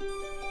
Música